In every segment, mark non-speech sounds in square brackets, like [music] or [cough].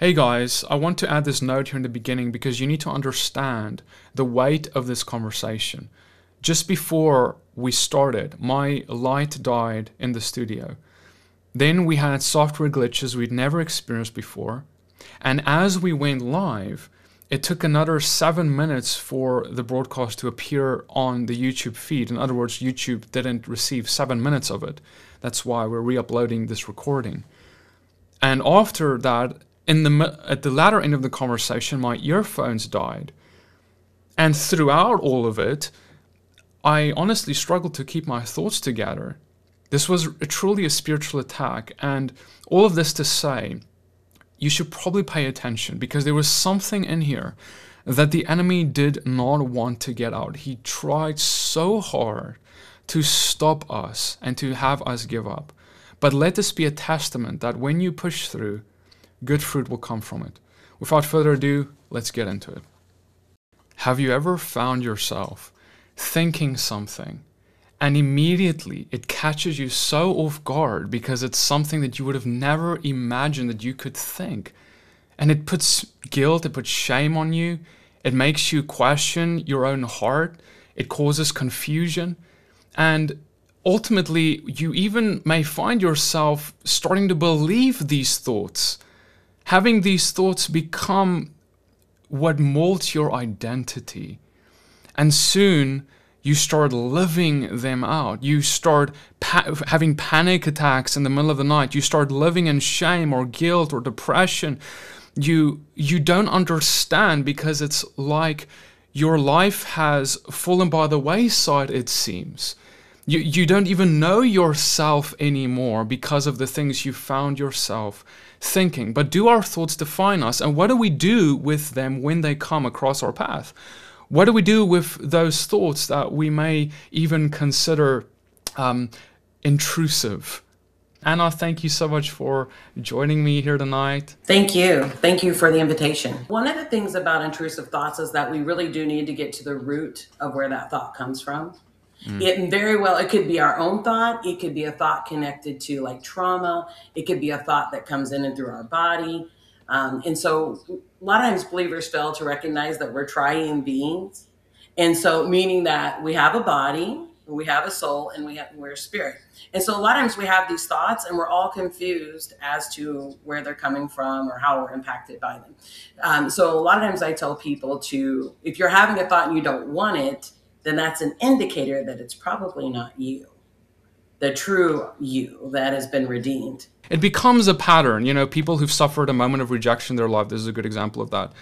Hey guys, I want to add this note here in the beginning because you need to understand the weight of this conversation. Just before we started, my light died in the studio. Then we had software glitches we'd never experienced before. And as we went live, it took another seven minutes for the broadcast to appear on the YouTube feed. In other words, YouTube didn't receive seven minutes of it. That's why we're re uploading this recording. And after that, in the, at the latter end of the conversation, my earphones died. And throughout all of it, I honestly struggled to keep my thoughts together. This was a, truly a spiritual attack. And all of this to say, you should probably pay attention because there was something in here that the enemy did not want to get out. He tried so hard to stop us and to have us give up. But let this be a testament that when you push through, good fruit will come from it. Without further ado, let's get into it. Have you ever found yourself thinking something and immediately it catches you so off guard because it's something that you would have never imagined that you could think. And it puts guilt, it puts shame on you, it makes you question your own heart, it causes confusion, and ultimately, you even may find yourself starting to believe these thoughts. Having these thoughts become what molds your identity. And soon, you start living them out. You start pa- having panic attacks in the middle of the night. You start living in shame or guilt or depression. You you don't understand because it's like your life has fallen by the wayside it seems. You you don't even know yourself anymore because of the things you found yourself thinking. But do our thoughts define us and what do we do with them when they come across our path? What do we do with those thoughts that we may even consider um, intrusive? Anna, thank you so much for joining me here tonight. Thank you. Thank you for the invitation. One of the things about intrusive thoughts is that we really do need to get to the root of where that thought comes from. Mm. It very well, it could be our own thought. It could be a thought connected to like trauma. It could be a thought that comes in and through our body. Um, and so a lot of times believers fail to recognize that we're triune beings. And so meaning that we have a body, we have a soul, and we have we're a spirit. And so a lot of times we have these thoughts and we're all confused as to where they're coming from or how we're impacted by them. Um, so a lot of times I tell people to, if you're having a thought and you don't want it, then that's an indicator that it's probably not you, the true you that has been redeemed it becomes a pattern. You know, people who've suffered a moment of rejection in their life, this is a good example of that.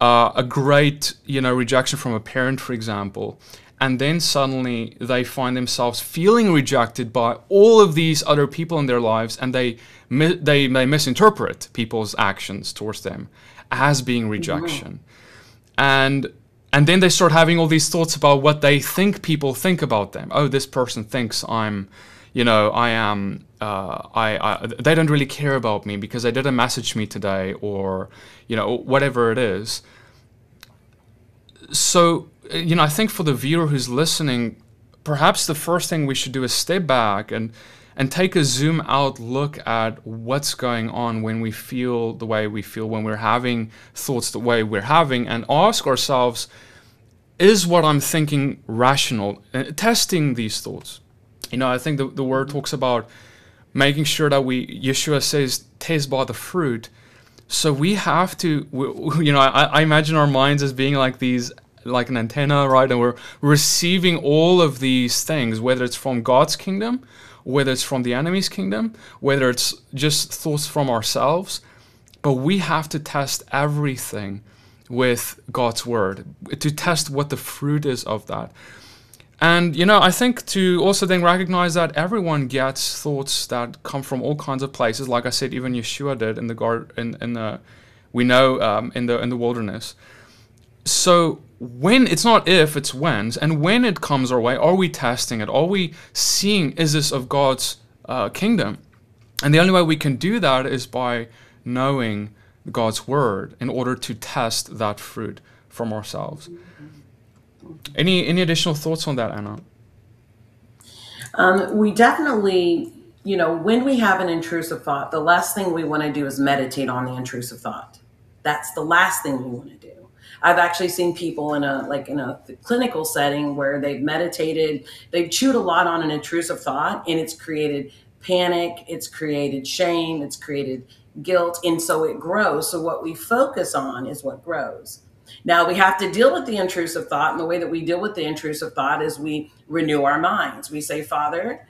Uh, a great, you know, rejection from a parent, for example, and then suddenly they find themselves feeling rejected by all of these other people in their lives, and they they they misinterpret people's actions towards them as being rejection, mm-hmm. and and then they start having all these thoughts about what they think people think about them. Oh, this person thinks I'm you know, I am, uh, I, I, they don't really care about me because they didn't message me today or, you know, whatever it is. So, you know, I think for the viewer who's listening, perhaps the first thing we should do is step back and, and take a zoom out look at what's going on when we feel the way we feel, when we're having thoughts the way we're having, and ask ourselves, is what I'm thinking rational? Uh, testing these thoughts you know, I think the, the word talks about making sure that we, Yeshua says, taste by the fruit. So we have to, we, [laughs] you know, I, I imagine our minds as being like these, like an antenna, right? And we're receiving all of these things, whether it's from God's kingdom, whether it's from the enemy's kingdom, whether it's just thoughts from ourselves. But we have to test everything with God's word to test what the fruit is of that. And you know, I think to also then recognize that everyone gets thoughts that come from all kinds of places. Like I said, even Yeshua did in the garden, in, in the we know um, in the in the wilderness. So when it's not if, it's when, and when it comes our way, are we testing it? Are we seeing is this of God's uh, kingdom? And the only way we can do that is by knowing God's word in order to test that fruit from ourselves. Any any additional thoughts on that, Anna? Um, we definitely you know, when we have an intrusive thought, the last thing we want to do is meditate on the intrusive thought. That's the last thing we want to do. I've actually seen people in a like in a clinical setting where they've meditated, they've chewed a lot on an intrusive thought and it's created panic, it's created shame, it's created guilt, and so it grows. So what we focus on is what grows. Now we have to deal with the intrusive thought, and the way that we deal with the intrusive thought is we renew our minds. We say, Father,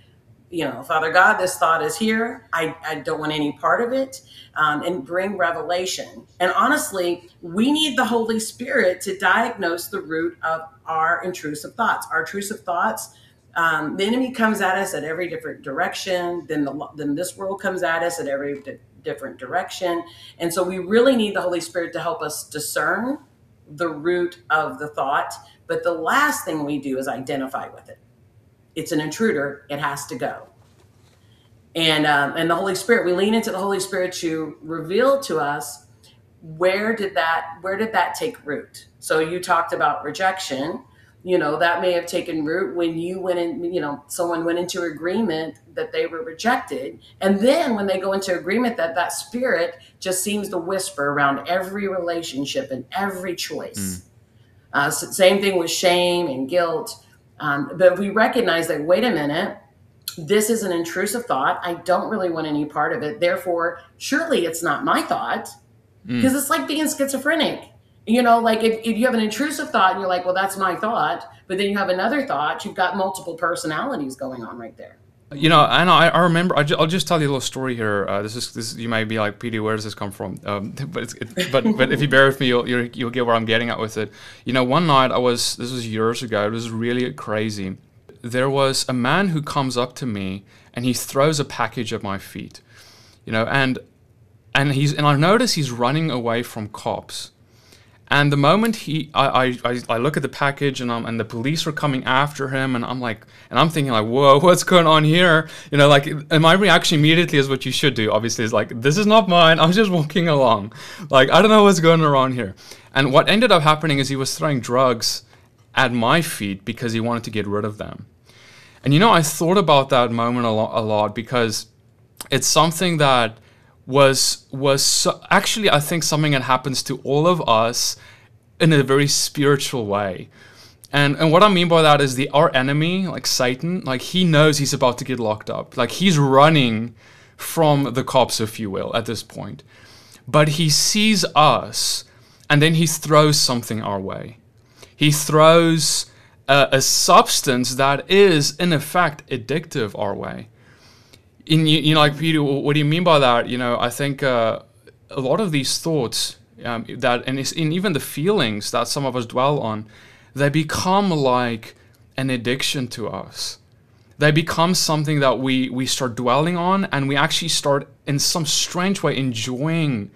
you know, Father God, this thought is here. I, I don't want any part of it. Um, and bring revelation. And honestly, we need the Holy Spirit to diagnose the root of our intrusive thoughts. Our intrusive thoughts, um, the enemy comes at us at every different direction. Then the then this world comes at us at every di- different direction. And so we really need the Holy Spirit to help us discern the root of the thought. But the last thing we do is identify with it it's an intruder. It has to go. And um, and the Holy Spirit, we lean into the Holy Spirit to reveal to us where did that where did that take root. So you talked about rejection. You know that may have taken root when you went in. You know, someone went into agreement that they were rejected, and then when they go into agreement, that that spirit just seems to whisper around every relationship and every choice. Mm. Uh, same thing with shame and guilt um, but we recognize that, wait a minute, this is an intrusive thought. I don't really want any part of it. Therefore, surely it's not my thought because mm. it's like being schizophrenic. You know, like if, if you have an intrusive thought and you're like, well, that's my thought, but then you have another thought, you've got multiple personalities going on right there. You know, I. I, remember. I will just tell you a little story here. Uh, this is this. You might be like, PD, where does this come from? Um, [laughs] but it, but but if you bear with me, you'll, you'll you'll get where I'm getting at with it. You know, one night I was. This was years ago. It was really crazy. There was a man who comes up to me and he throws a package at my feet. You know, and and he's and I notice he's running away from cops. And the moment he, I, I, I look at the package and, I'm, and the police are coming after him, and I'm like, and I'm thinking like, whoa, [laughs] what's going on here? You know, like, and my reaction immediately is what you should do. Obviously, is like, this is not mine. I'm just walking along. Like, I don't know what's going on here. And what ended up happening is he was throwing drugs at my feet because he wanted to get rid of them. And you know, I thought about that moment a lot, a lot because it's something that was was so, actually I think something that happens to all of us in a very spiritual way. And and what I mean by that is the our enemy, like Satan, like he knows he's about to get locked up. Like he's running from the cops, if you will, at this point. But he sees us and then he throws something our way. He throws a, a substance that is, in effect, addictive our way in you know like Peter, what do you mean by that? You know, I think uh, a lot of these thoughts um, that and in even the feelings that some of us dwell on, they become like an addiction to us. They become something that we we start dwelling on, and we actually start in some strange way enjoying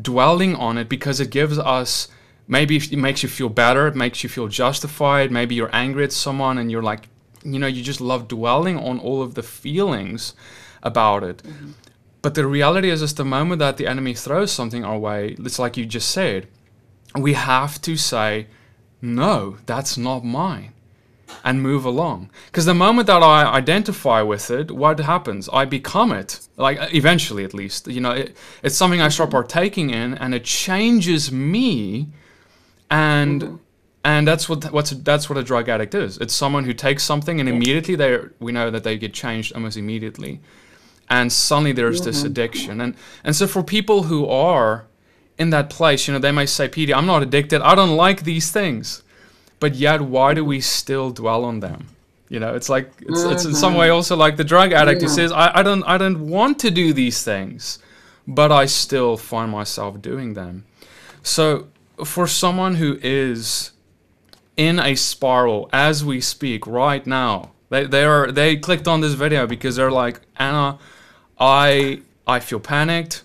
dwelling on it because it gives us maybe it makes you feel better, it makes you feel justified. Maybe you're angry at someone and you're like, you know, you just love dwelling on all of the feelings about it. Mm-hmm. But the reality is, is the moment that the enemy throws something our way, it's like you just said, we have to say, no, that's not mine, and move along. Because the moment that I identify with it, what happens? I become it, like eventually at least. You know, it, it's something I start partaking in, and it changes me, and. Mm-hmm and that's what what's that's what a drug addict is. It's someone who takes something and immediately they we know that they get changed almost immediately and suddenly there's mm-hmm. this addiction and and so for people who are in that place you know they may say PD I'm not addicted I don't like these things but yet why do we still dwell on them you know it's like it's, mm-hmm. it's in some way mm-hmm. also like the drug addict who says I, I don't I don't want to do these things but I still find myself doing them so for someone who is in a spiral as we speak right now they, they are they clicked on this video because they're like Anna I I feel panicked.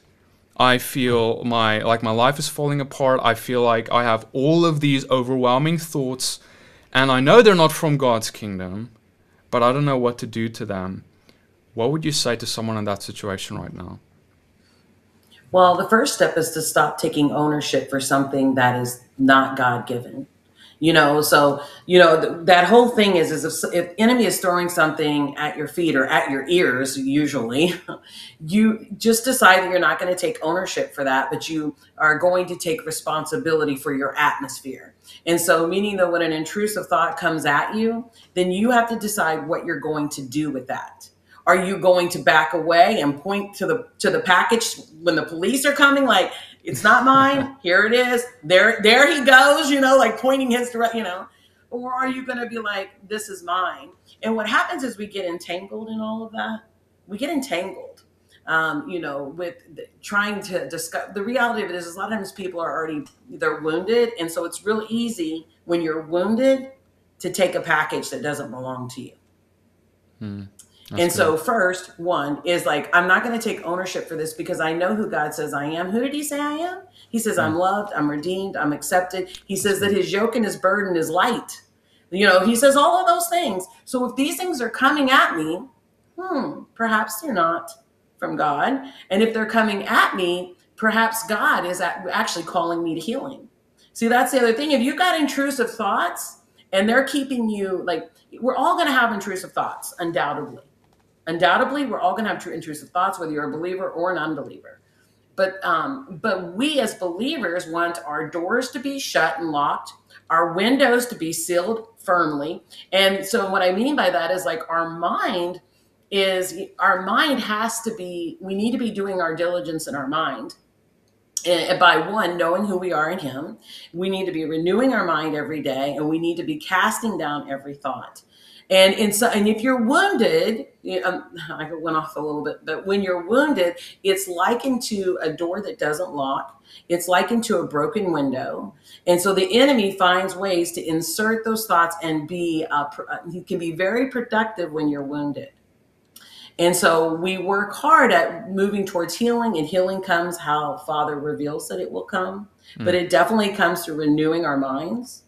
I feel my like my life is falling apart. I feel like I have all of these overwhelming thoughts and I know they're not from God's kingdom, but I don't know what to do to them. What would you say to someone in that situation right now? Well, the first step is to stop taking ownership for something that is not God given. You know so you know th- that whole thing is is if, if enemy is throwing something at your feet or at your ears usually [laughs] you just decide that you're not going to take ownership for that but you are going to take responsibility for your atmosphere. And so meaning that when an intrusive thought comes at you then you have to decide what you're going to do with that. Are you going to back away and point to the to the package when the police are coming? Like it's not mine. [laughs] Here it is. There, there he goes. You know, like pointing his direct. You know, or are you going to be like, this is mine? And what happens is we get entangled in all of that. We get entangled. Um, you know, with the, trying to discuss the reality of it is, is a lot of times people are already they're wounded, and so it's real easy when you're wounded to take a package that doesn't belong to you. Hmm. That's and good. so, first one is like, I'm not going to take ownership for this because I know who God says I am. Who did he say I am? He says, I'm hmm. loved, I'm redeemed, I'm accepted. He says that his yoke and his burden is light. You know, he says all of those things. So, if these things are coming at me, hmm, perhaps they're not from God. And if they're coming at me, perhaps God is actually calling me to healing. See, that's the other thing. If you've got intrusive thoughts and they're keeping you like, we're all going to have intrusive thoughts, undoubtedly Undoubtedly, we're all going to have true intrusive thoughts, whether you're a believer or an unbeliever. But um, but we as believers want our doors to be shut and locked, our windows to be sealed firmly. And so what I mean by that is like our mind is our mind has to be we need to be doing our diligence in our mind by one knowing who we are in him we need to be renewing our mind every day and we need to be casting down every thought and in so, and if you're wounded, um, [laughs] I went off a little bit, but when you're wounded, it's likened to a door that doesn't lock. It's likened to a broken window. And so the enemy finds ways to insert those thoughts and be, uh, uh, he can be very productive when you're wounded. And so we work hard at moving towards healing, and healing comes how Father reveals that it will come. Mm. But it definitely comes through renewing our minds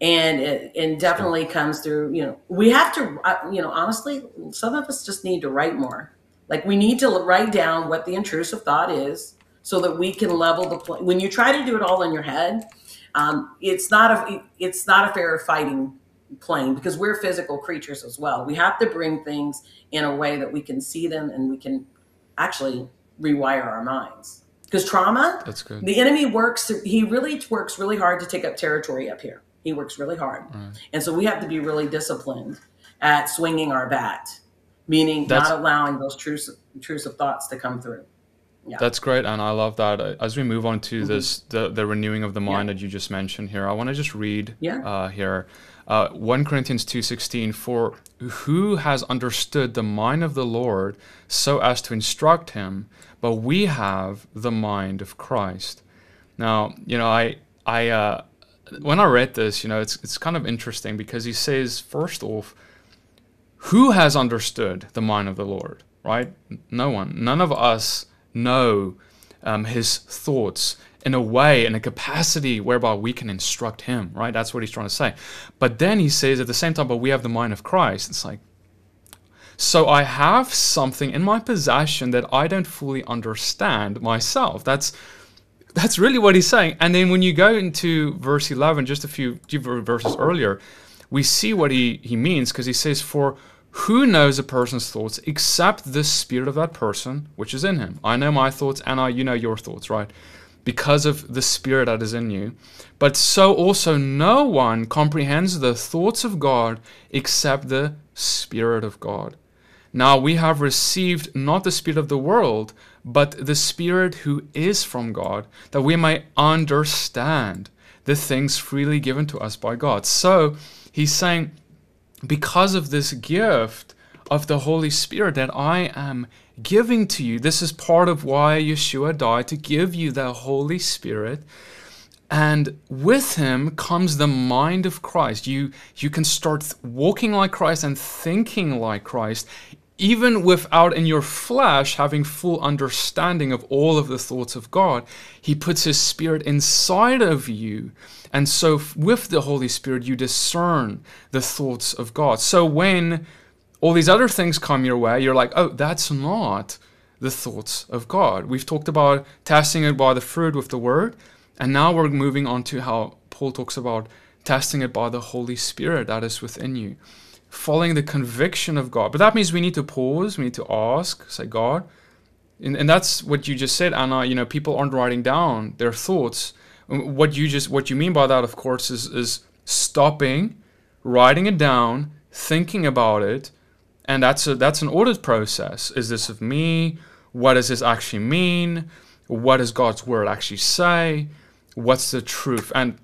and it, it definitely comes through you know we have to you know honestly some of us just need to write more. Like we need to write down what the intrusive thought is so that we can level the play when you try to do it all in your head um, it's not a it's not a fair fighting plane because we're physical creatures as well. We have to bring things in a way that we can see them and we can actually rewire our minds. Because trauma that's good. the enemy works he really works really hard to take up territory up here he works really hard. And so we have to be really disciplined at swinging our bat, meaning That's, not allowing those intrusive, intrusive thoughts to come through. Yeah. That's great, and I love that. As we move on to mm-hmm. this, the, the renewing of the mind yeah. that you just mentioned here, I want to just read yeah. uh, here, uh, one Corinthians two sixteen. For who has understood the mind of the Lord so as to instruct him? But we have the mind of Christ. Now, you know, I I uh, when I read this, you know, it's it's kind of interesting because he says first off, who has understood the mind of the Lord? Right? No one. None of us know um, his thoughts in a way, in a capacity whereby we can instruct him. Right? That's what he's trying to say. But then he says at the same time, but we have the mind of Christ. It's like. So I have something in my possession that I don't fully understand myself. That's that's really what he's saying. And then when you go into verse 11, just a few, verses earlier, we see what he, he means because he says, For who knows a person's thoughts except the spirit of that person which is in him? I know my thoughts, and I, you know your thoughts, right? Because of the spirit that is in you. But so also no one comprehends the thoughts of God except the spirit of God. Now we have received not the spirit of the world, but the Spirit who is from God, that we may understand the things freely given to us by God. So he's saying, because of this gift of the Holy Spirit that I am giving to you, this is part of why Yeshua died to give you the Holy Spirit. And with him comes the mind of Christ. You, you can start walking like Christ and thinking like Christ even without in your flesh having full understanding of all of the thoughts of God, He puts His Spirit inside of you. And so, with the Holy Spirit, you discern the thoughts of God. So, when all these other things come your way, you're like, oh, that's not the thoughts of God. We've talked about testing it by the fruit with the Word. And now we're moving on to how Paul talks about testing it by the Holy Spirit that is within you, following the conviction of God. But that means we need to pause, we need to ask, say, God, and, and that's what you just said, Anna. You know, people aren't writing down their thoughts. What you just what you mean by that, of course, is is stopping, writing it down, thinking about it, and that's a that's an audit process. Is this of me? What does this actually mean? What does God's word actually say? What's the truth? And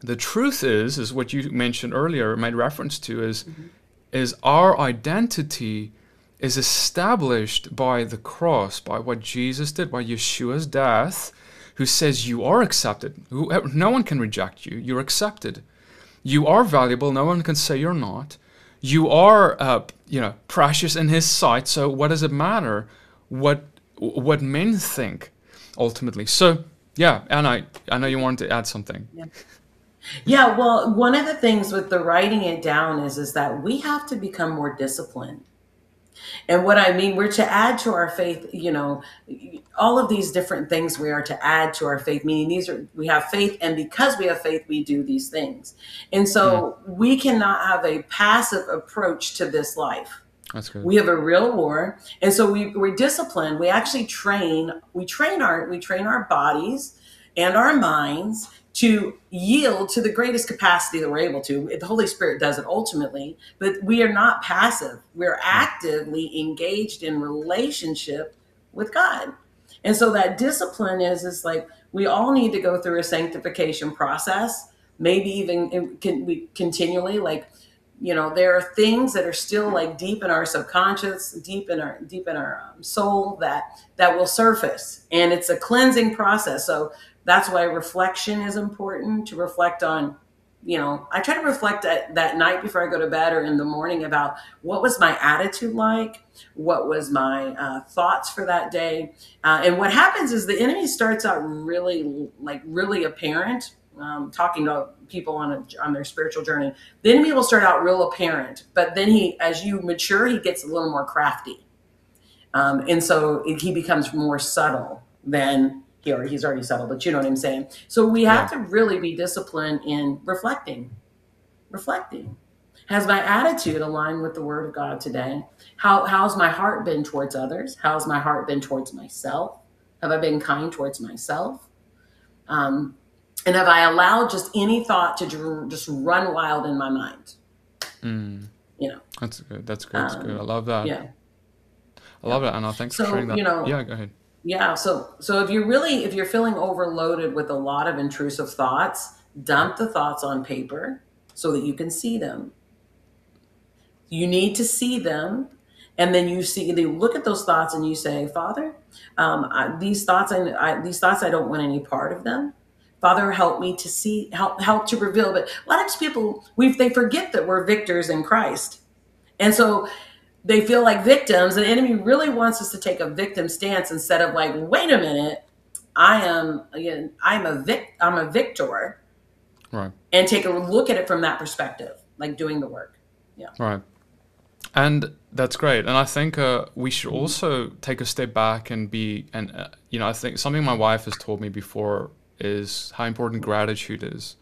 the truth is, is what you mentioned earlier, made reference to, is mm-hmm. Is our identity is established by the cross, by what Jesus did, by Yeshua's death, who says you are accepted. No one can reject you. You're accepted. You are valuable. No one can say you're not. You are, uh, you know, precious in His sight. So what does it matter what what men think ultimately? So yeah, and I I know you wanted to add something. Yeah. Yeah, well, one of the things with the writing it down is is that we have to become more disciplined and what I mean, we're to add to our faith, you know, all of these different things we are to add to our faith, meaning these are, we have faith, and because we have faith, we do these things. And so mm. we cannot have a passive approach to this life. That's good. We have a real war. And so we, we're disciplined. We actually train, we train our, we train our bodies and our minds to yield to the greatest capacity that we're able to. The Holy Spirit does it ultimately, but we are not passive. We're actively engaged in relationship with God. And so that discipline is is like we all need to go through a sanctification process, maybe even can we continually like you know there are things that are still like deep in our subconscious deep in our deep in our um, soul that that will surface and it's a cleansing process so that's why reflection is important to reflect on you know i try to reflect at, that night before i go to bed or in the morning about what was my attitude like what was my uh, thoughts for that day. Uh, and what happens is the enemy starts out really like really apparent um, talking to people on a, on their spiritual journey. The enemy will start out real apparent but then he as you mature he gets a little more crafty. Um, and so he becomes more subtle than he already, he's already settled, but you know what I'm saying. So we have yeah. to really be disciplined in reflecting, reflecting. Has my attitude aligned with the Word of God today? How how's my heart been towards others? How's my heart been towards myself? Have I been kind towards myself? Um, and have I allowed just any thought to just run wild in my mind? Mm. You know, that's good. That's good. That's um, good. I love that. Yeah, I love it, and thanks so, for sharing that. You know, yeah, go ahead yeah. So so if you're really if you're feeling overloaded with a lot of intrusive thoughts, dump the thoughts on paper so that you can see them. You need to see them, and then you see they look at those thoughts and you say, Father, um, I, these thoughts I, I these thoughts I don't want any part of them. Father, help me to see, help help to reveal. But a lot of people we they forget that we're victors in Christ, and so they feel like victims. The enemy really wants us to take a victim stance instead of like, wait a minute, I am again, I'm a vic, I'm a victor, right? And take a look at it from that perspective, like doing the work. Yeah, right. And that's great. And I think uh, we should mm-hmm. also take a step back and be, and uh, you know, I think something my wife has told me before is how important gratitude is.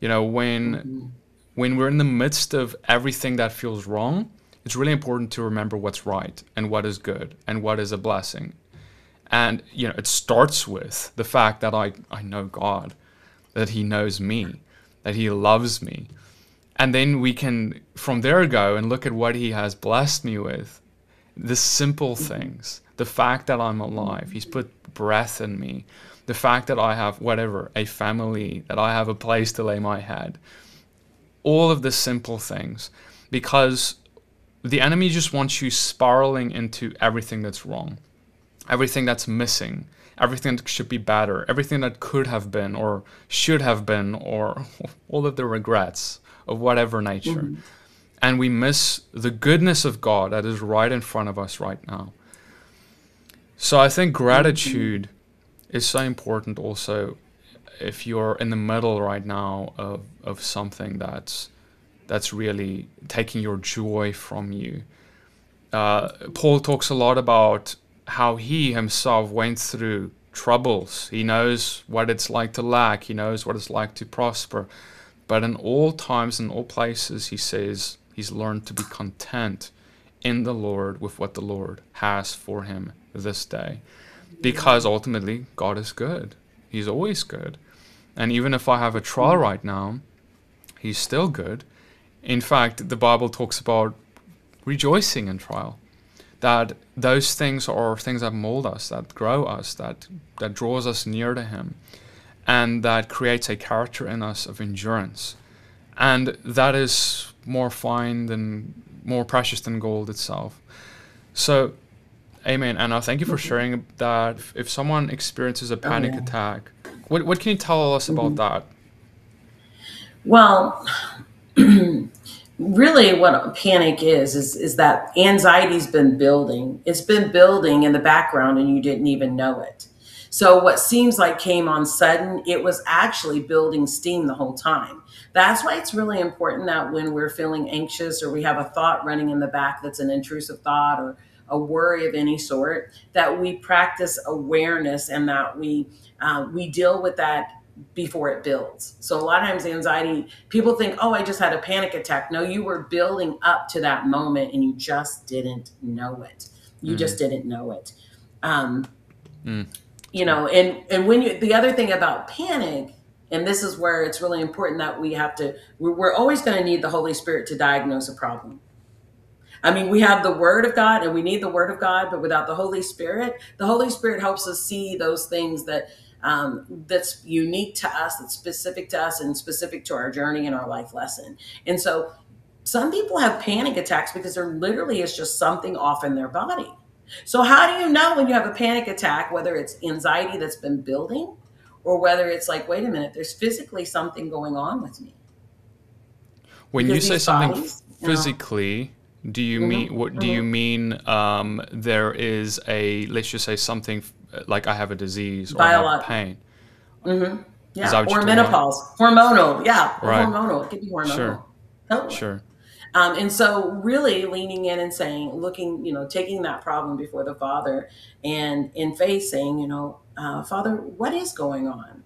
You know, when mm-hmm. when we're in the midst of everything that feels wrong, it's really important to remember what's right and what is good and what is a blessing. And you know, it starts with the fact that I, I know God, that He knows me, that He loves me. And then we can from there go and look at what He has blessed me with. The simple things. The fact that I'm alive. He's put breath in me. The fact that I have whatever, a family, that I have a place to lay my head. All of the simple things. Because the enemy just wants you spiraling into everything that's wrong, everything that's missing, everything that should be better, everything that could have been or should have been, or [laughs] all of the regrets of whatever nature. Mm-hmm. And we miss the goodness of God that is right in front of us right now. So I think gratitude mm-hmm. is so important also if you're in the middle right now of, of something that's that's really taking your joy from you. Uh, Paul talks a lot about how he himself went through troubles. He knows what it's like to lack, he knows what it's like to prosper. But in all times and all places, he says he's learned to be content in the Lord with what the Lord has for him this day. Because ultimately, God is good. He's always good. And even if I have a trial right now, He's still good. In fact, the Bible talks about rejoicing in trial. That those things are things that mold us, that grow us, that, that draws us near to Him, and that creates a character in us of endurance. And that is more fine than, more precious than gold itself. So, amen. And I thank you for mm-hmm. sharing that. If someone experiences a panic Amen. attack, what, what can you tell us about mm-hmm. that? Well, [clears throat] really what panic is is is that anxiety's been building. It's been building in the background and you didn't even know it. So what seems like came on sudden, it was actually building steam the whole time. That's why it's really important that when we're feeling anxious or we have a thought running in the back that's an intrusive thought or a worry of any sort, that we practice awareness and that we uh, we deal with that before it builds. So a lot of times anxiety, people think, "Oh, I just had a panic attack." No, you were building up to that moment and you just didn't know it. You just didn't know it. Um, Mm. You know, and and when you the other thing about panic, and this is where it's really important that we have to. We're, we're always going to need the Holy Spirit to diagnose a problem. I mean, we have the Word of God, and we need the Word of God, but without the Holy Spirit, the Holy Spirit helps us see those things that um, that's unique to us, that's specific to us, and specific to our journey and our life lesson. And so, some people have panic attacks because there literally is just something off in their body. So, how do you know when you have a panic attack, whether it's anxiety that's been building, or whether it's like, wait a minute, there's physically something going on with me? When you say something bodies, you know- physically, do you Mhm, mean what do you mean um, there is a let's just say something like I have a disease or I have pain? Mm-hmm. Yeah, or you're talking about? menopause, hormonal. Yeah, Right. hormonal. It could be hormonal. Sure. Totally. Sure. Um, and so, really leaning in and saying, looking, you know, taking that problem before the Father, and in facing, you know, uh, Father, what is going on?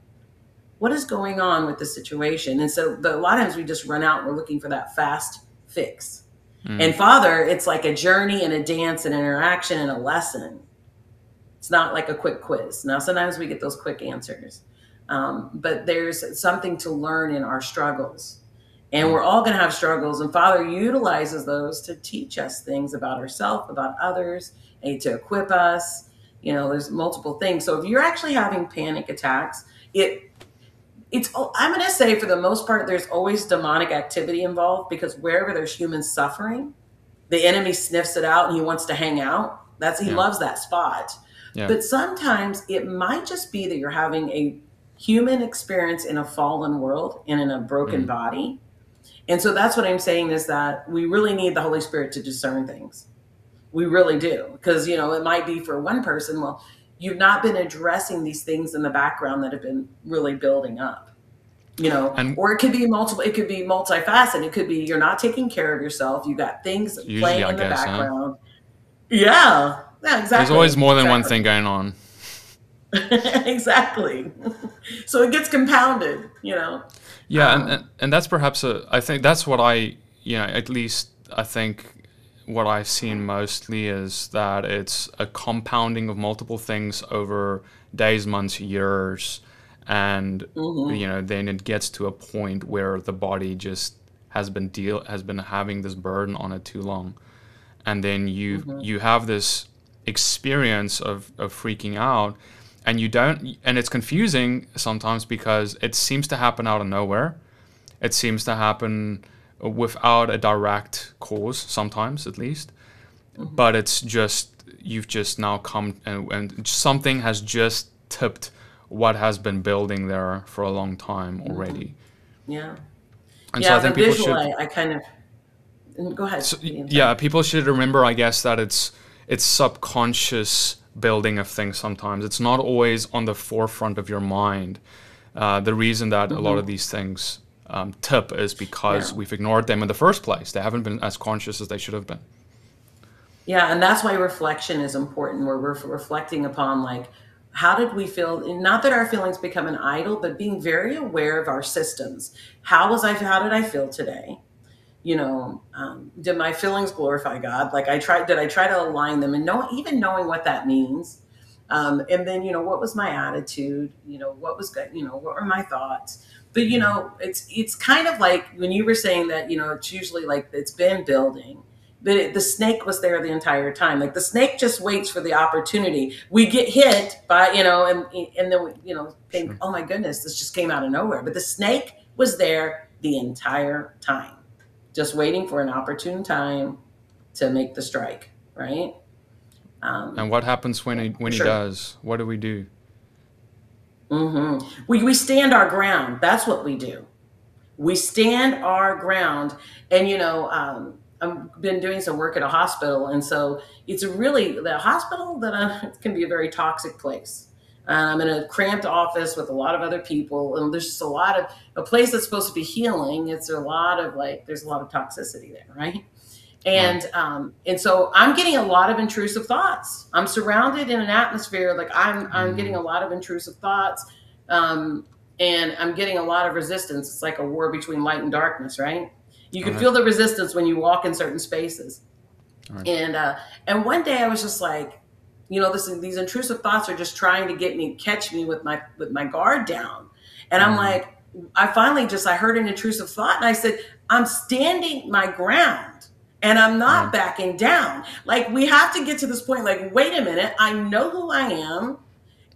What is going on with the situation? And so, the, a lot of times we just run out and we're looking for that fast fix. Mm. And Father, it's like a journey and a dance and an interaction and a lesson. It's not like a quick quiz. Now, sometimes we get those quick answers, um, but there's something to learn in our struggles. And we're all going to have struggles, and Father utilizes those to teach us things about ourselves, about others, and to equip us. You know, there's multiple things. So if you're actually having panic attacks, it it's I'm going to say for the most part, there's always demonic activity involved because wherever there's human suffering, the enemy sniffs it out and he wants to hang out. That's he Yeah. loves that spot. Yeah. But sometimes it might just be that you're having a human experience in a fallen world and in a broken Mm. body. And so that's what I'm saying is that we really need the Holy Spirit to discern things. We really do. Because, you know, it might be for one person, well, you've not been addressing these things in the background that have been really building up. You know, And- or it could be multiple, it could be multifaceted. It could be you're not taking care of yourself. You got things playing I in the guess, huh? background. Yeah. Yeah, exactly. There's always more than one thing going on. [laughs] exactly. so it gets compounded, you know. Yeah, Um, and, and that's perhaps a. I think that's what I, you know, at least I think what I've seen mostly is that it's a compounding of multiple things over days, months, years, and Mhm. you know, then it gets to a point where the body just has been deal has been having this burden on it too long, and then you Mm-hmm. you have this experience of of freaking out and you don't and it's confusing sometimes because it seems to happen out of nowhere it seems to happen without a direct cause sometimes at least Mm-hmm. but it's just you've just now come and, and something has just tipped what has been building there for a long time already Yeah. and yeah, so i think people visual, should I, I kind of go ahead. so, yeah, people should remember, I guess, that it's it's subconscious building of things. Sometimes it's not always on the forefront of your mind. Uh, the reason that a lot of these things um, tip is because Mm-hmm. Yeah. we've ignored them in the first place. They haven't been as conscious as they should have been. Yeah, and that's why reflection is important. Where we're reflecting upon like how did we feel not that our feelings become an idol but being very aware of our systems how was i how did i feel today you know um, did my feelings glorify god like i tried did i try to align them and know even knowing what that means um, and then you know what was my attitude you know what was good you know what were my thoughts but you know it's it's kind of like when you were saying that you know it's usually like it's been building the, the snake was there the entire time. Like the snake just waits for the opportunity. We get hit by, you know, and and then we, you know, think, sure. oh my goodness, this just came out of nowhere. But the snake was there the entire time, just waiting for an opportune time to make the strike, right? Um, and what happens when he when sure. he does? What do we do? Mm-hmm. We we stand our ground. That's what we do. We stand our ground, and you know. Um, I've been doing some work at a hospital, and so it's really the hospital that I, [laughs] can be a very toxic place. I'm in a cramped office with a lot of other people, and there's just a lot of a place that's supposed to be healing. It's a lot of like there's a lot of toxicity there, right? And um, and so I'm getting a lot of intrusive thoughts. I'm surrounded in an atmosphere like I'm I'm getting a lot of intrusive thoughts, um, and I'm getting a lot of resistance. It's like a war between light and darkness, right? You can feel the resistance when you walk in certain spaces. Right. And uh, and one day I was just like, you know, this these intrusive thoughts are just trying to get me, catch me with my with my guard down. And I'm mm-hmm. like, I finally just I heard an intrusive thought, and I said, I'm standing my ground, and I'm not right. backing down. Like we have to get to this point. Like, wait a minute, I know who I am.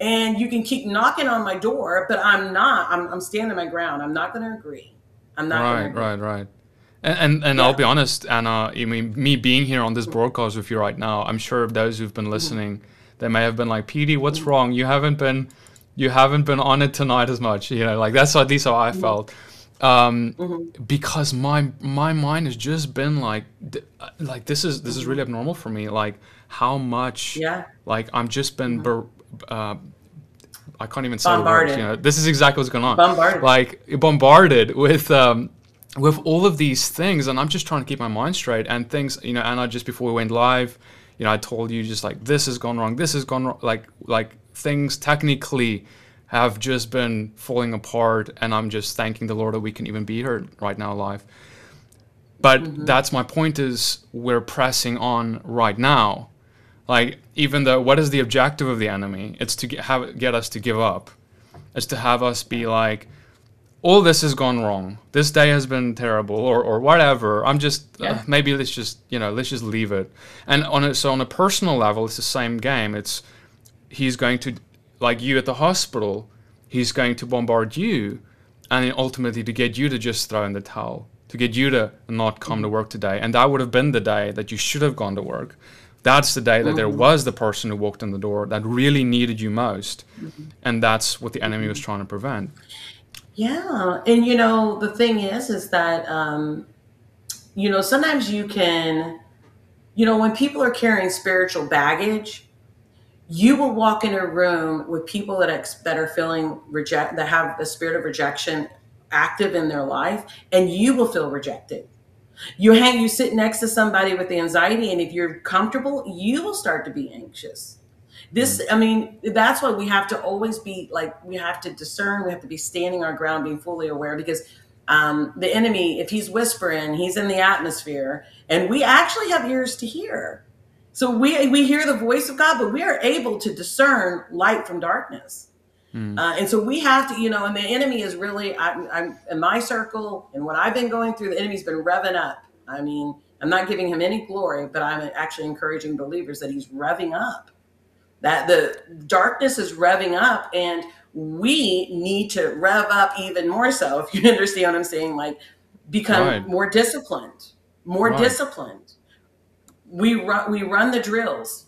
And you can keep knocking on my door, but I'm not. I'm, I'm standing my ground. I'm not going to agree. I'm not. Right, right, right. And and, and yeah. I'll be honest, Anna. I mean, me being here on this broadcast with you right now, I'm sure those who've been listening, they may have been like, "PD, what's mm-hmm. wrong? You haven't been, you haven't been on it tonight as much." You know, like that's at least how I mm-hmm. felt. Um, mm-hmm. because my my mind has just been like, like this is this is really abnormal for me. Like how much, yeah, like I'm just been. Ber, uh, I can't even say bombarded. Words, you know, this is exactly what's going on. Bombarded. Like bombarded with um, with all of these things, and I'm just trying to keep my mind straight. And things, you know, and I just before we went live, you know, I told you just like this has gone wrong, this has gone wrong, like like things technically have just been falling apart, and I'm just thanking the Lord that we can even be here right now live. But mm-hmm. that's my point is we're pressing on right now. Like even though what is the objective of the enemy? It's to get, have get us to give up. It's to have us be like, all this has gone wrong. This day has been terrible, or, or whatever. I'm just uh, yeah. uh, maybe let's just you know let's just leave it. And on a, so on a personal level, it's the same game. It's he's going to like you at the hospital. He's going to bombard you, and ultimately to get you to just throw in the towel, to get you to not come to work today. And that would have been the day that you should have gone to work. That's the day that mm-hmm. there was the person who walked in the door that really needed you most, mm-hmm. and that's what the enemy was trying to prevent. Yeah. And you know, the thing is, is that, um, you know, sometimes you can, you know, when people are carrying spiritual baggage, you will walk in a room with people that ex- that are feeling reject that have the spirit of rejection active in their life, and you will feel rejected. You hang, you sit next to somebody with the anxiety, and if you're comfortable, you will start to be anxious this i mean that's why we have to always be like we have to discern we have to be standing our ground being fully aware because um, the enemy if he's whispering he's in the atmosphere and we actually have ears to hear. So we we hear the voice of god but we are able to discern light from darkness. Mm. uh, and so we have to you know and the enemy is really I, i'm in my circle and what i've been going through the enemy's been revving up. I mean i'm not giving him any glory but i'm actually encouraging believers that he's revving up that the darkness is revving up and we need to rev up even more so if you [laughs] understand what i'm saying like become right. more disciplined more right. disciplined we run we run the drills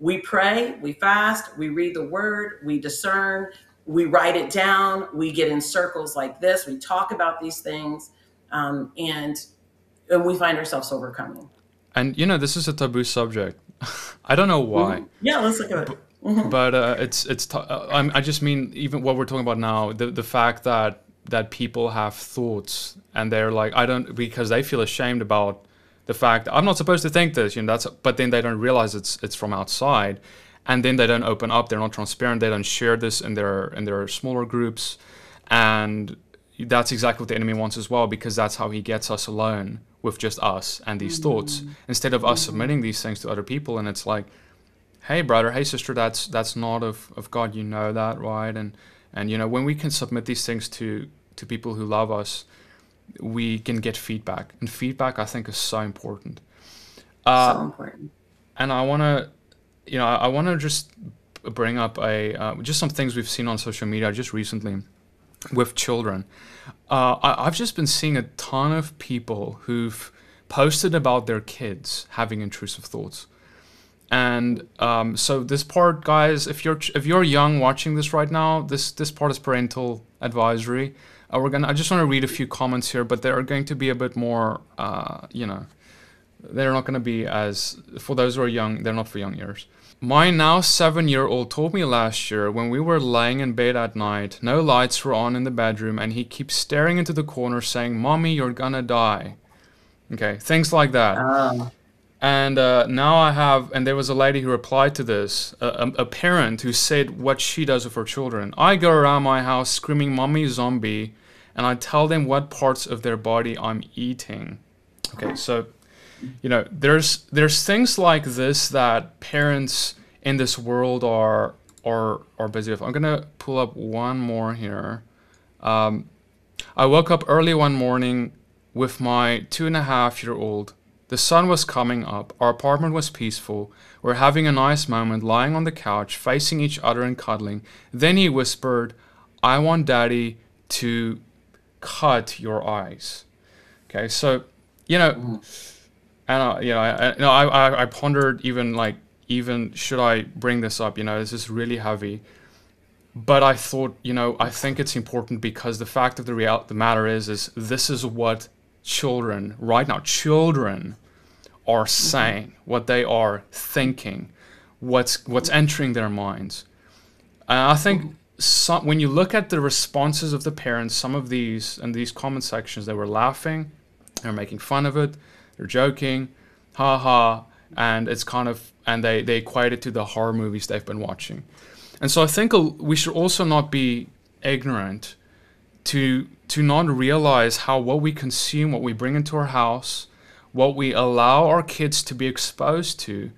we pray we fast we read the word we discern we write it down we get in circles like this we talk about these things um, and and we find ourselves overcoming and you know this is a taboo subject [laughs] I don't know why. Mm-hmm. Yeah, let's look at it. Mm-hmm. But uh, it's it's. T- uh, I just mean even what we're talking about now. The the fact that that people have thoughts and they're like I don't because they feel ashamed about the fact I'm not supposed to think this. You know that's but then they don't realize it's it's from outside, and then they don't open up they're not transparent they don't share this in their in their smaller groups and that's exactly what the enemy wants as well because that's how he gets us alone with just us and these mm-hmm. thoughts. Instead of us submitting these things to other people and it's like hey brother hey sister that's that's not of, of god you know that right? And and you know when we can submit these things to to people who love us we can get feedback. And feedback i think is so important. Uh, so important. and i want to you know i, I want to just bring up a uh, just some things we've seen on social media just recently with children uh, I, i've just been seeing a ton of people who've posted about their kids having intrusive thoughts and um, so this part, guys, if you're if you're young watching this right now, this this part is parental advisory. Uh, we're gonna. I just want to read a few comments here, but they are going to be a bit more. Uh, you know, they're not going to be as for those who are young. They're not for young ears. My now seven-year-old told me last year when we were laying in bed at night, no lights were on in the bedroom, and he keeps staring into the corner, saying, "Mommy, you're gonna die." Okay, things like that. Um. And uh, now I have, and there was a lady who replied to this, a, a, parent who said what she does with her children. I go around my house screaming, Mommy zombie, and I tell them what parts of their body I'm eating. Okay, so, you know, there's there's things like this that parents in this world are are are busy with. I'm gonna pull up one more here. Um, I woke up early one morning with my two and a half year old the sun was coming up, our apartment was peaceful, we are having a nice moment lying on the couch, facing each other and cuddling. Then he whispered, I want daddy to cut your eyes. Okay, so, you know, mm. And, uh, you know, I, you know I, I, I pondered even like, even should I bring this up? You know, this is really heavy but I thought, you know, I think it's important because the fact of the real the matter is, is this is what children right now, children are mm-hmm. saying, mm-hmm. what they are thinking, what's what's entering their minds. And I think mm-hmm. some, when you look at the responses of the parents, some of these and these comment sections, they were laughing, they're making fun of it, they're joking, ha ha, and it's kind of and they they equate it to the horror movies they've been watching. And so I think we should also not be ignorant to to not realize how what we consume, what we bring into our house, what we allow our kids to be exposed to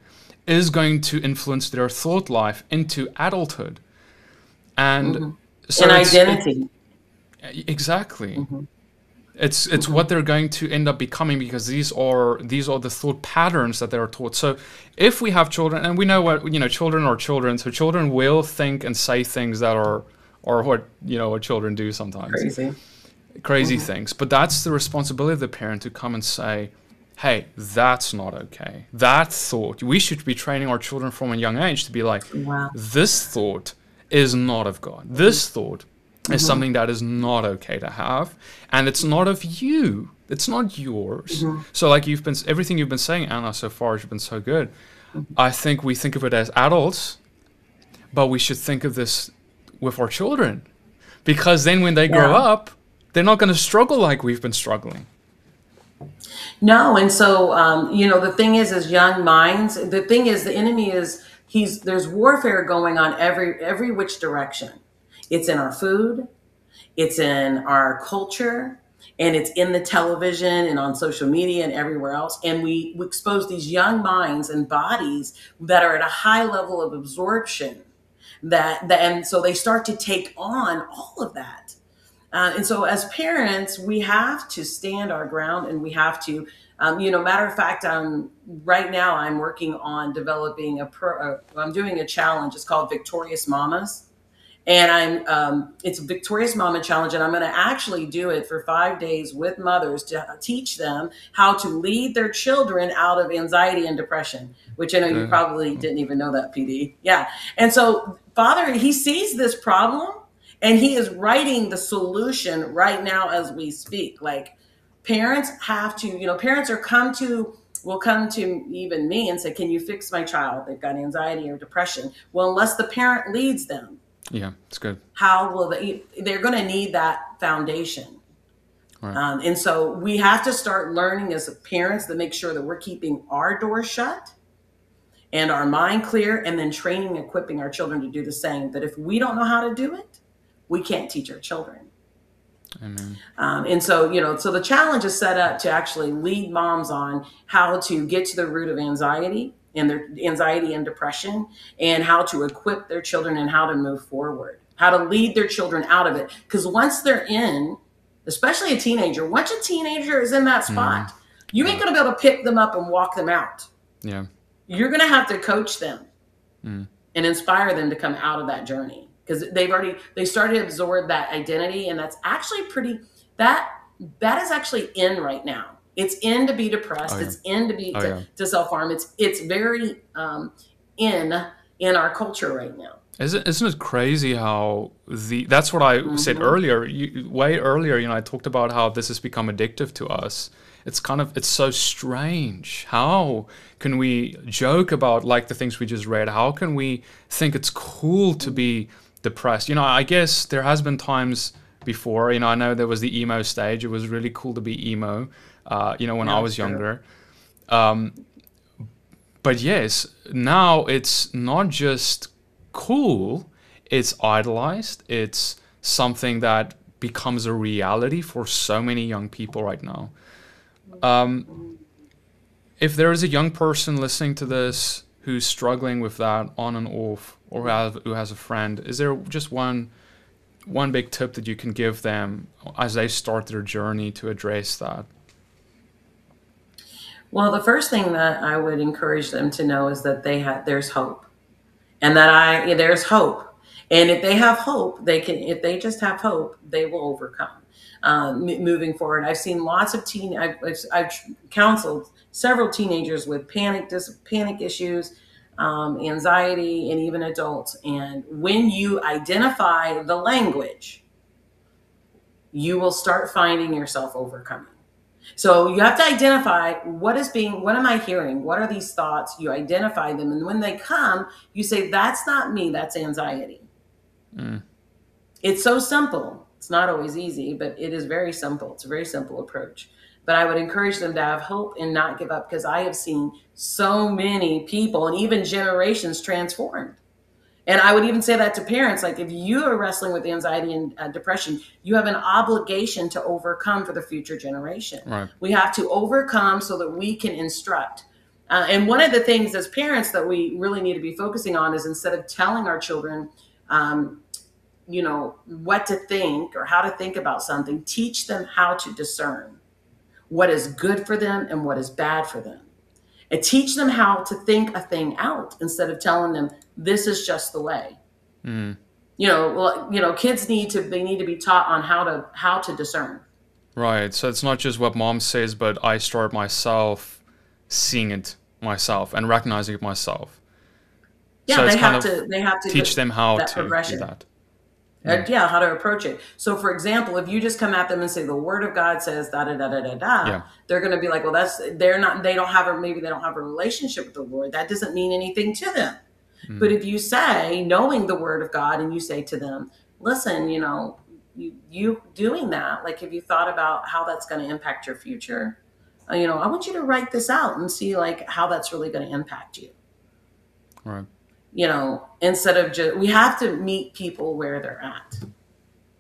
is going to influence their thought life into adulthood. And mm-hmm. so an identity. exactly. Mm-hmm. It's it's what they're going to end up becoming because these are these are the thought patterns that they're taught. So if we have children and we know what you know, children are children, so children will think and say things that are or what you know what children do sometimes. Crazy. Crazy mm-hmm. things. But that's the responsibility of the parent to come and say, hey, that's not okay. That thought, we should be training our children from a young age to be like, wow. this thought is not of God. This thought mm-hmm. is something that is not okay to have, and it's not of you. It's not yours. Mm-hmm. So, like you've been, everything you've been saying, Anna, so far has been so good. Mm-hmm. I think we think of it as adults, but we should think of this with our children, because then when they yeah. grow up, they're not going to struggle like we've been struggling. No, and so um, you know the thing is, as young minds, the thing is, the enemy is he's there's warfare going on every every which direction. It's in our food, it's in our culture, and it's in the television and on social media and everywhere else. And we, we expose these young minds and bodies that are at a high level of absorption. That, that and so they start to take on all of that uh, and so, as parents, we have to stand our ground and we have to, um, you know, matter of fact, um, right now I'm working on developing a pro, uh, I'm doing a challenge. It's called Victorious Mamas. And I'm, um, it's a Victorious Mama Challenge, and I'm going to actually do it for five days with mothers to teach them how to lead their children out of anxiety and depression, which I know you probably didn't even know that, PD. Yeah. And so, Father, he sees this problem and he is writing the solution right now as we speak. Like parents have to you know parents are come to will come to even me and say can you fix my child? They've got anxiety or depression. Well unless the parent leads them yeah it's good how will they they're going to need that foundation right. um, and so we have to start learning as parents to make sure that we're keeping our door shut and our mind clear, and then training, equipping our children to do the same. That if we don't know how to do it, we can't teach our children. Amen. Um, and so, you know, so the challenge is set up to actually lead moms on how to get to the root of anxiety and their anxiety and depression and how to equip their children and how to move forward, how to lead their children out of it. Because once they're in, especially a teenager, once a teenager is in that mm-hmm. spot, mm. you ain't going to be able to pick them up and walk them out. Yeah. You're going to have to coach them mm. and inspire them to come out of that journey because they've already they started to absorb that identity and that's actually pretty that that is actually in right now it's in to be depressed oh, yeah. it's in to be oh, to, yeah. to self-harm it's it's very um, in in our culture right now isn't, isn't it crazy how the that's what I mm-hmm. said earlier you, way earlier you know I talked about how this has become addictive to us it's kind of it's so strange how can we joke about like the things we just read how can we think it's cool to be depressed. You know, I guess there has been times before. You know, I know there was the emo stage. It was really cool to be emo. Uh, you know, when yeah, I was younger. Um, but yes, now it's not just cool. It's idolized. It's something that becomes a reality for so many young people right now. Um, if there is a young person listening to this who's struggling with that on and off, or who has, who has a friend, is there just one one big tip that you can give them as they start their journey to address that? Well, the first thing that I would encourage them to know is that they have there's hope, and that I there's hope, and if they have hope, they can. If they just have hope, they will overcome. Um, moving forward, I've seen lots of teen. I've, I've, I've counseled several teenagers with panic dis, panic issues, um, anxiety, and even adults. And when you identify the language, you will start finding yourself overcoming. So you have to identify what is being, what am I hearing? What are these thoughts? You identify them. And when they come, you say, that's not me, that's anxiety. Mm. It's so simple. It's not always easy, but it is very simple. It's a very simple approach. But I would encourage them to have hope and not give up because I have seen so many people and even generations transformed. And I would even say that to parents like, if you are wrestling with anxiety and uh, depression, you have an obligation to overcome for the future generation. Right. We have to overcome so that we can instruct. Uh, and one of the things as parents that we really need to be focusing on is instead of telling our children, um, you know, what to think or how to think about something, teach them how to discern what is good for them and what is bad for them. And teach them how to think a thing out instead of telling them this is just the way. Mm. You know, well, you know, kids need to they need to be taught on how to how to discern. Right. So it's not just what mom says, but I start myself seeing it myself and recognizing it myself. Yeah, so they have to they have to teach them how to do that. Uh, yeah, how to approach it. So, for example, if you just come at them and say the Word of God says da da da da da da, yeah. they're going to be like, well, that's they're not. They don't have a maybe they don't have a relationship with the Lord. That doesn't mean anything to them. Mm. But if you say knowing the Word of God and you say to them, listen, you know, you, you doing that, like, have you thought about how that's going to impact your future? Uh, you know, I want you to write this out and see like how that's really going to impact you. Right you know, instead of just, we have to meet people where they're at.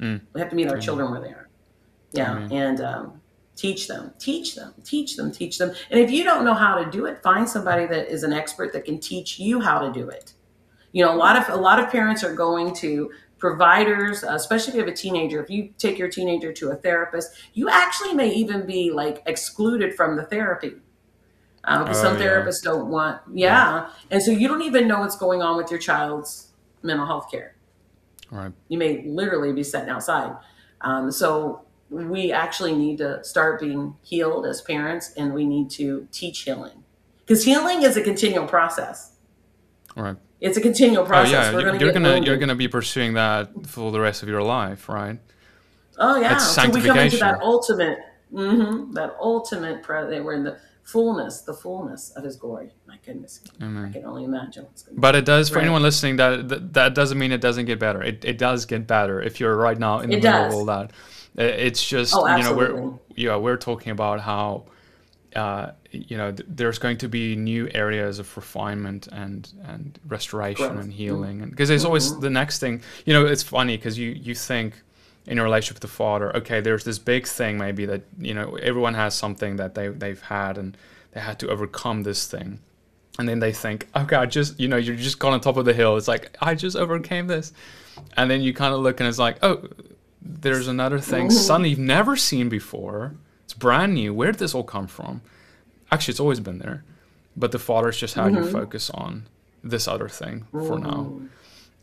Mm. We have to meet our children where they are. Yeah. Mm-hmm. And um, teach them, teach them, teach them, teach them. And if you don't know how to do it, find somebody that is an expert that can teach you how to do it. You know, a lot of, a lot of parents are going to providers, especially if you have a teenager, if you take your teenager to a therapist, you actually may even be like excluded from the therapy because um, oh, some yeah. therapists don't want yeah. yeah. and so you don't even know what's going on with your child's mental health care. Right. You may literally be sitting outside. Um, so we actually need to start being healed as parents and we need to teach healing. Because healing is a continual process. Right. It's a continual process. Oh, yeah. Gonna you're gonna you're gonna be pursuing that for the rest of your life right? Oh yeah. So we come into that ultimate mm-hmm, that ultimate pre- we're in the fullness, the fullness of His glory. My goodness, Amen. I can only imagine what's going. But it does for right. anyone listening that, that, that doesn't mean it doesn't get better. It it does get better if you're right now in the it middle does. of all that. It's just oh, you know we're yeah we're talking about how uh, you know, th- there's going to be new areas of refinement and and restoration Growth. and healing, and because there's always the next thing. You know, it's funny because you you think in your relationship with the Father, okay, there's this big thing maybe that you know everyone has something that they they've had and they had to overcome this thing. And then they think, okay God, just you know, you're just gone on top of the hill. It's like I just overcame this, and then you kind of look and it's like, oh, there's another thing, mm-hmm. something you've never seen before. It's brand new. Where did this all come from? Actually, it's always been there, but the Father's just had you mm-hmm. focus on this other thing for now. Mm-hmm.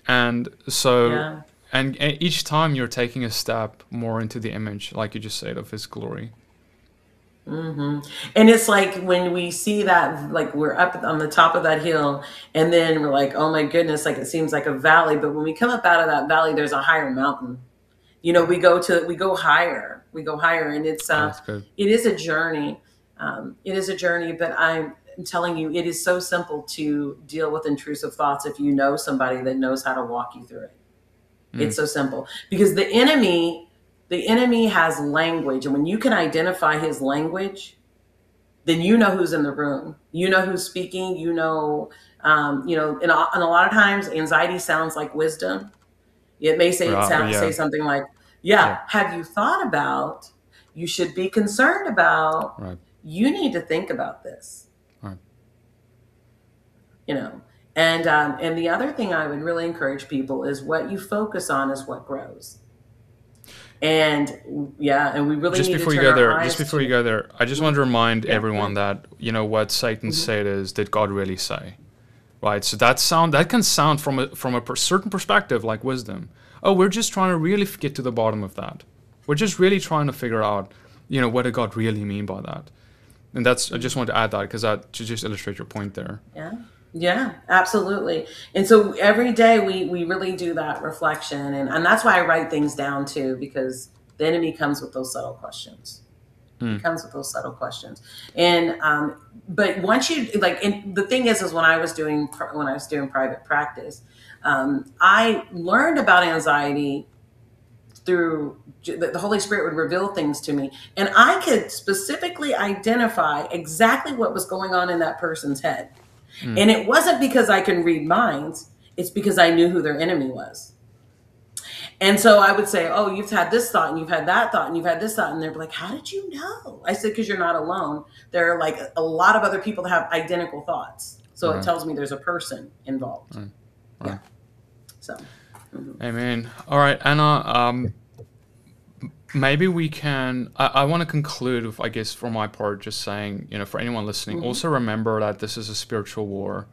And so, Yeah. And, and each time you're taking a step more into the image, like you just said, of His glory. mm-hmm. And it's like when we see that, like we're up on the top of that hill, and then we're like, oh my goodness, like it seems like a valley. But when we come up out of that valley, there's a higher mountain. You know, we go to, we go higher, we go higher, and it's, uh, it is a journey. Um, it is a journey, but I'm telling you, it is so simple to deal with intrusive thoughts if you know somebody that knows how to walk you through it. It's so simple because the enemy, the enemy has language, and when you can identify his language, then you know who's in the room. You know who's speaking. You know, um, you know, and a, and a lot of times, anxiety sounds like wisdom. It may say Right, sound, yeah. say something like, yeah, Yeah. have you thought about? You should be concerned about. Right. You need to think about this. Right. You know, and um, and the other thing I would really encourage people is what you focus on is what grows. And yeah, and we really just need before to you go there, just before to- you go there, I just want to remind Yeah, Mm-hmm. everyone that you know what Satan said is, did God really say? Right. So that sound that can sound from a from a per- certain perspective like wisdom. Oh, we're just trying to really get to the bottom of that. We're just really trying to figure out, you know, what did God really mean by that? And that's I just want to add that because that to just illustrate your point there. Yeah. Yeah, absolutely. And so every day we we really do that reflection and, and that's why I write things down too, because the enemy comes with those subtle questions. He comes with those subtle questions. And um but once you like and the thing is is when I was doing when I was doing private practice, um, I learned about anxiety through the Holy Spirit would reveal things to me, and I could specifically identify exactly what was going on in that person's head. Hmm. And it wasn't because I can read minds, it's because I knew who their enemy was. And so I would say, Oh, you've had this thought, and you've had that thought, and you've had this thought. And they're like, How did you know? I said, Because you're not alone. There are like a lot of other people that have identical thoughts. So Right. it tells me there's a person involved. Right. Yeah. So, mm-hmm. Amen. All right, Anna. Um, maybe we can. I, I want to conclude with, I guess, for my part, just saying, you know, for anyone listening, mm-hmm. also remember that this is a spiritual war.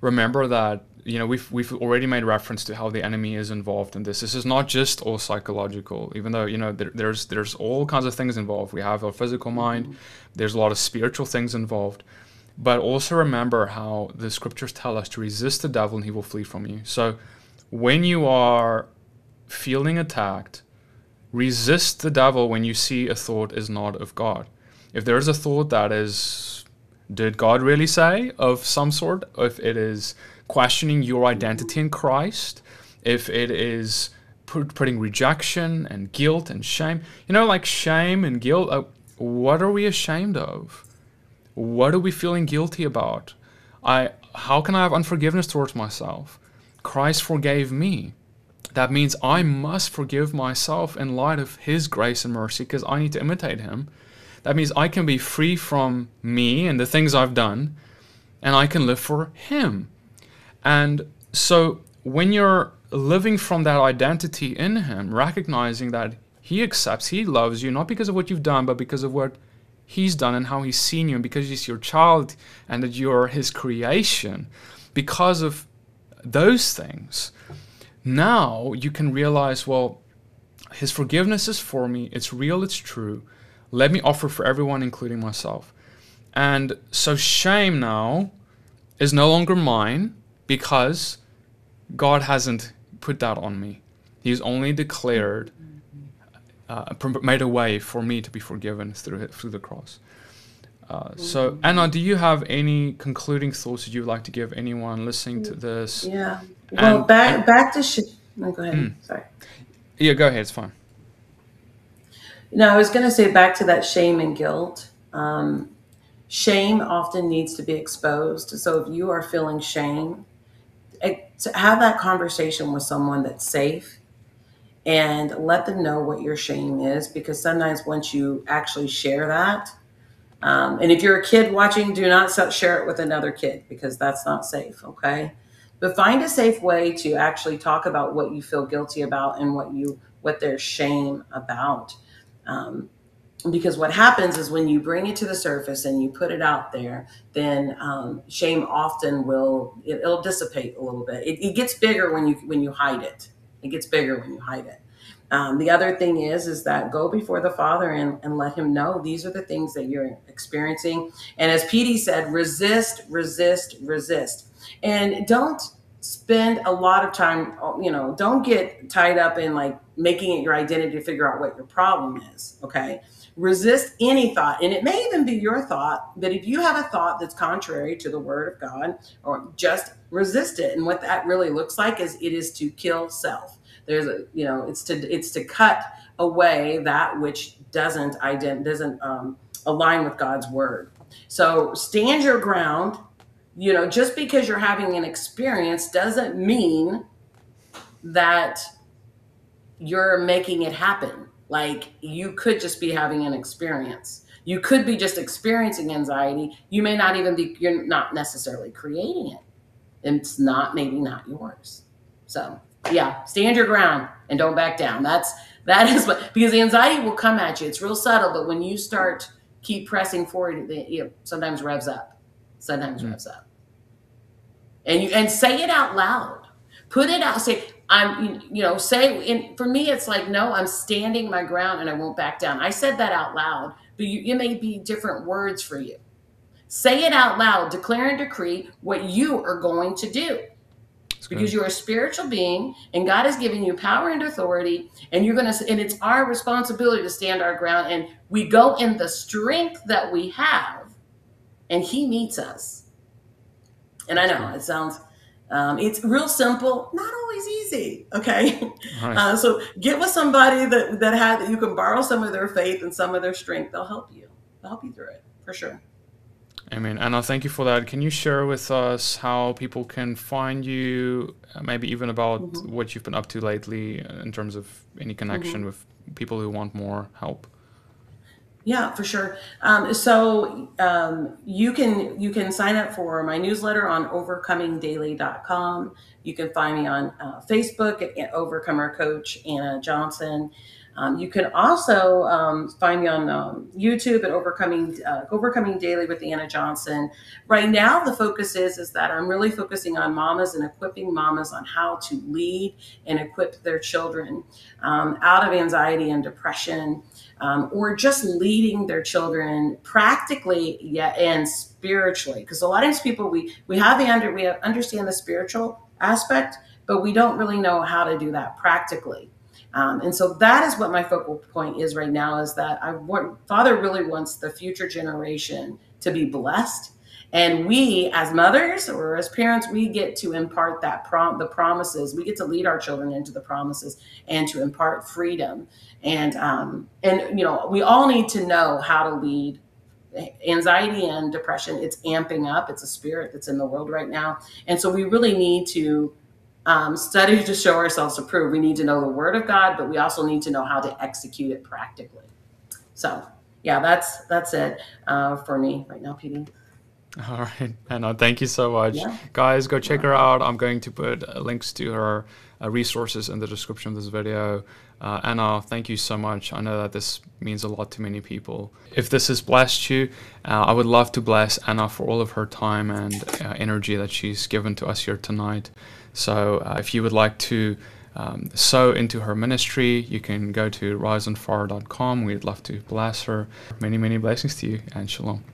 Remember that you know we've we've already made reference to how the enemy is involved in this. This is not just all psychological, even though you know there, there's there's all kinds of things involved. We have our physical mind. Mm-hmm. There's a lot of spiritual things involved. But also remember how the scriptures tell us to resist the devil and he will flee from you. So when you are feeling attacked, resist the devil when you see a thought is not of God. If there is a thought that is, did God really say, of some sort, if it is questioning your identity in Christ, if it is put, putting rejection and guilt and shame, you know, like shame and guilt, uh, what are we ashamed of? What are we feeling guilty about? I how can I have unforgiveness towards myself? Christ forgave me. That means I must forgive myself in light of his grace and mercy because I need to imitate him. That means I can be free from me and the things I've done and I can live for him. And so when you're living from that identity in him, recognizing that he accepts, he loves you not because of what you've done, but because of what he's done and how he's seen you and because he's your child and that you're his creation because of those things now you can realize well his forgiveness is for me it's real it's true let me offer for everyone including myself and so shame now is no longer mine because god hasn't put that on me he's only declared uh, made a way for me to be forgiven through through the cross. Uh, so, Anna, do you have any concluding thoughts that you'd like to give anyone listening to this? yeah. Well, And- back and- back to sh- no, go ahead. Hmm. Sorry. Yeah, go ahead. It's fine. No, I was going to say back to that shame and guilt. Um, shame often needs to be exposed. So if you are feeling shame, to have that conversation with someone that's safe and let them know what your shame is because sometimes once you actually share that um, and if you're a kid watching do not share it with another kid because that's not safe okay but find a safe way to actually talk about what you feel guilty about and what you what there's shame about. Um, because what happens is when you bring it to the surface and you put it out there then um, shame often will it, will dissipate a little bit. It, it, gets bigger when you when you hide it. It gets bigger when you hide it um, the other thing is is that go before the father and, and let him know these are the things that you're experiencing. And as PD said resist resist resist. And don't spend a lot of time you know don't get tied up in like making it your identity to figure out what your problem is okay? Resist any thought and it may even be your thought but if you have a thought that's contrary to the word of god or just resist it. And what that really looks like is it is to kill self there's a you know it's to it's to cut away that which doesn't ident doesn't um, align with god's word. So stand your ground you know just because you're having an experience doesn't mean that you're making it happen. Like you could just be having an experience. You could be just experiencing anxiety. You may not even be you're not necessarily creating it. It's not maybe not yours. So yeah stand your ground and don't back down. That's that is what because the anxiety will come at you. It's real subtle but when you start keep pressing forward it you know, sometimes revs up. Sometimes mm. revs up. And you and say it out loud. Put it out say i'm you know say in, for me it's like no i'm standing my ground and i won't back down. I said that out loud but you, it may be different words for you. Say it out loud declare and decree what you are going to do because you're a spiritual being and God has given you power and authority and you're going to and it's our responsibility to stand our ground and we go in the strength that we have and he meets us and I know it sounds, um, it's real simple, not always easy. Okay, right. uh, so get with somebody that that had that you can borrow some of their faith and some of their strength. They'll help you. They'll help you through it for sure. Amen. Anna, thank you for that. Can you share with us how people can find you, uh, maybe even about mm-hmm. what you've been up to lately in terms of any connection mm-hmm. with people who want more help? Yeah, for sure. Um, so um, you can you can sign up for my newsletter on overcomingdaily.com. You can find me on uh, Facebook at Overcomer Coach Anna Johnson. Um, you can also um, find me on um, YouTube at Overcoming uh, Overcoming Daily with Anna Johnson. Right now, the focus is is that I'm really focusing on mamas and equipping mamas on how to lead and equip their children um, out of anxiety and depression um, or just leading their children practically yeah, and spiritually. Because a lot of times people we we have under we have, understand the spiritual aspect, but we don't really know how to do that practically. Um, and so that is what my focal point is right now. Is that I want Father really wants the future generation to be blessed. And we as mothers or as parents we get to impart that prom the promises. We get to lead our children into the promises and to impart freedom. And um, and you know we all need to know how to lead. Anxiety and depression it's amping up. It's a spirit that's in the world right now. And so we really need to um, study to show ourselves approved we need to know the word of god but we also need to know how to execute it practically so yeah that's that's it uh, for me right now PD. All right, Anna, thank you so much. Yeah. Guys, go check her out. I'm going to put uh, links to her uh, resources in the description of this video. Uh, Anna, thank you so much. I know that this means a lot to many people. If this has blessed you, uh, I would love to bless Anna for all of her time and uh, energy that she's given to us here tonight. So uh, if you would like to um, sow into her ministry, you can go to riseonfire.com. We'd love to bless her. Many, many blessings to you and shalom.